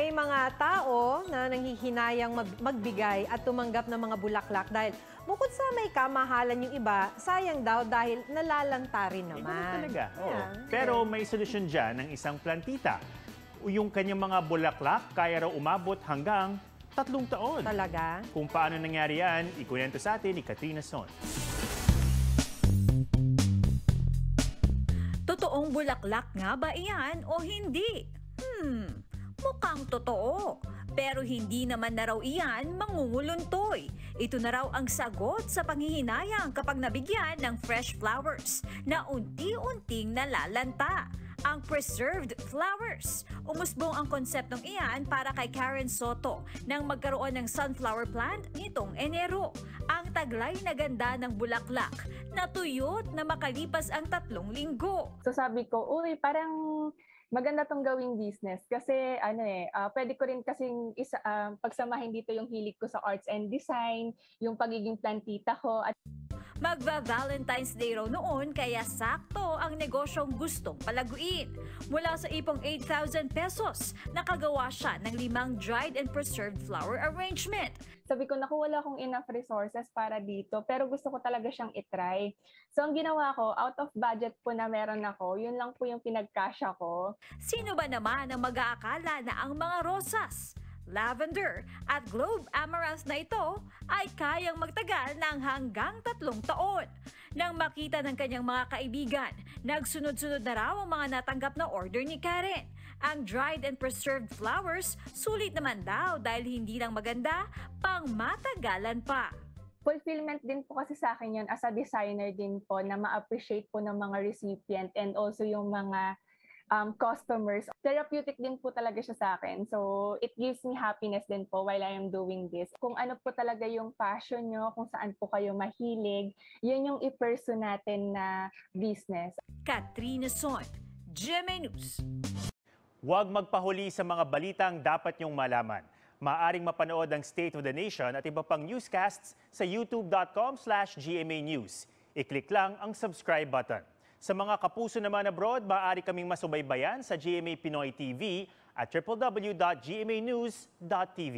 May mga tao na nanghihinayang mag- magbigay at tumanggap ng mga bulaklak dahil bukod sa may kamahalan yung iba, sayang daw dahil nalalanta rin Eh, naman. ganun talaga. Oo. Yeah. Pero may solusyon dyan ng isang plantita. Yung kanyang mga bulaklak kaya raw umabot hanggang tatlong taon. Talaga? Kung paano nangyari yan, ikunento sa atin ni Katrina Son. Totoong bulaklak nga ba iyan o hindi? Hmm, mukhang totoo. Pero hindi naman na raw iyan mangunguluntoy. Ito na raw ang sagot sa panghihinayang kapag nabigyan ng fresh flowers na unti-unting nalalanta. Ang preserved flowers. Umusbong ang konseptong iyan para kay Karen Soto nang magkaroon ng sunflower plant nitong Enero. Ang taglay na ganda ng bulaklak natuyot na makalipas ang tatlong linggo. So sabi ko, uy, parang maganda tong gawing business. Kasi ano eh, ah, pwede ko rin kasing isa, ah, pagsamahin dito yung hilig ko sa arts and design, yung pagiging plantita ko at Magva-Valentine's Day raw noon kaya sakto ang negosyong gustong palaguin. Mula sa ipong 8,000 pesos, nakagawa siya ng limang dried and preserved flower arrangement. sabi ko, naku, wala akong enough resources para dito, pero gusto ko talaga siyang itry. So ang ginawa ko, out of budget po na meron ako, yun lang po yung pinagkasya ko. Sino ba naman ang mag-aakala na ang mga rosas, lavender at globe amaranth na ito ay kayang magtagal ng hanggang tatlong taon. Nang makita ng kanyang mga kaibigan, nagsunod-sunod na raw ang mga natanggap na order ni Karen. Ang dried and preserved flowers, sulit naman daw dahil hindi lang maganda, pang matagalan pa. Fulfillment din po kasi sa akin yun as a designer din po na ma-appreciate po ng mga recipient and also yung mga um, customers. Therapeutic din po talaga siya sa akin. So, it gives me happiness din po while I am doing this. Kung ano po talaga yung passion nyo, kung saan po kayo mahilig, yun yung i-pursue natin na business. Katrina Son, GMA News. Huwag magpahuli sa mga balitang dapat niyong malaman. Maaring mapanood ang State of the Nation at iba pang newscasts sa youtube.com slash GMA News. I-click lang ang subscribe button. Sa mga kapuso naman abroad, maaari kaming masubaybayan sa GMA Pinoy TV at www.gmanews.tv.